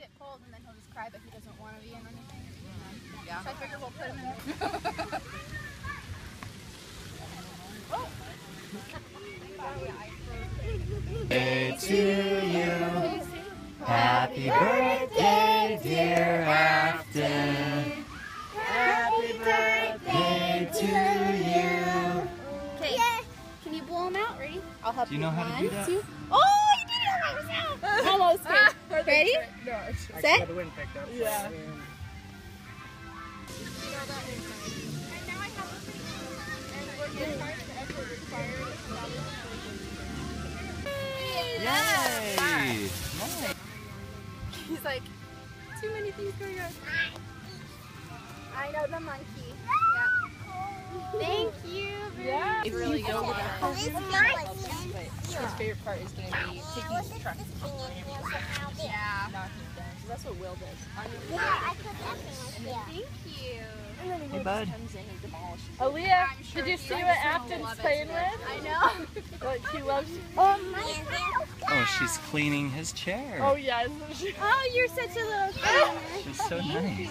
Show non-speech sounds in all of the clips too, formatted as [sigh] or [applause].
get cold and then he'll just cry, but he doesn't want to be in anything. Yeah. So I figure we'll put him in. Birthday [laughs] oh. to you. Happy birthday, dear Afton. Happy birthday to you. Okay. Can you blow him out? Ready? I'll help Do you know how to do that? two. Oh, you did it all by yourself. Almost. Okay. Ready? Set. the wind picked up. Yeah. Yay! He's like, too many things going on. I know the monkey. Yeah. Thank you. Yeah. It's really good. Oh, it's His favorite part is going to be taking his truck Yeah. knocking it down. So that's what Will does. Thank you. And then he Hey, bud. comes in and demolishes. Aaliyah, sure did you see what. Afton's playing with? I [laughs] know. Like she loves. [laughs] Oh, um, Oh, she's cleaning his chair. Oh yeah. Oh, you're such a little [laughs] thing. She's so nice.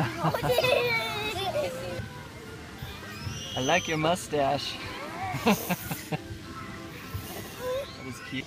[laughs] I like your mustache. [laughs] that was cute.